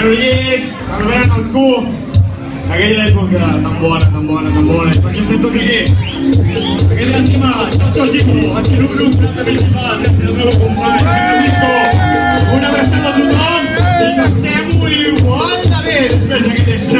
Granollers, celebrant el cu aquella època tan bona, tan bona, tan bona, per això estem tots aquí. Aquella ànima, el seu Gico, el seu grup de principals, el no meu company, el disco. Una abraçada a tothom i passem-ho igual de bé després d'aquest extra.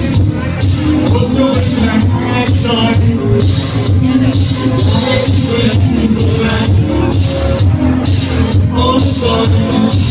Oh,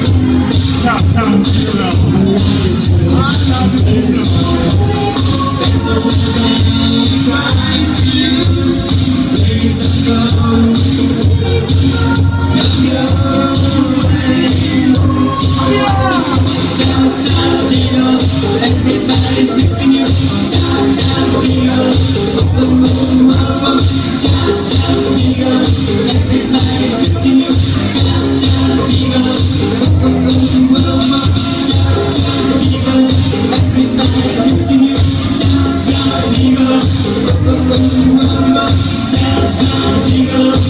Chop Town Killer. Jingle, jingle, jingle.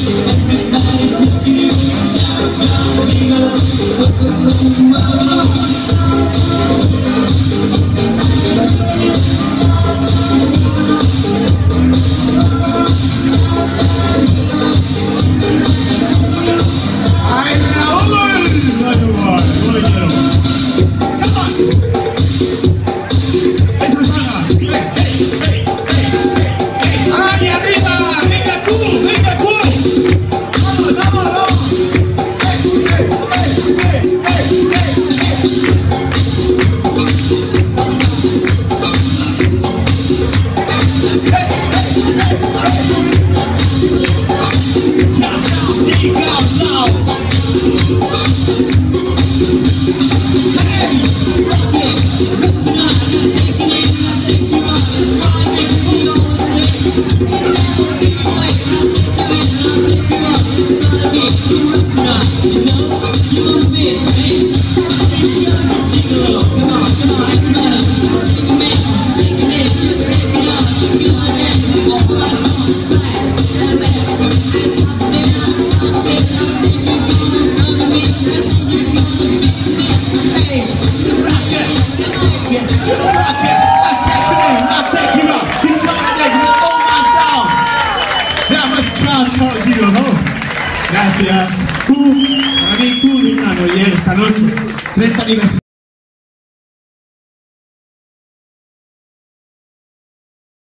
o no. Gracias. Q, para mí Q de una Noyer esta noche. 30 aniversario.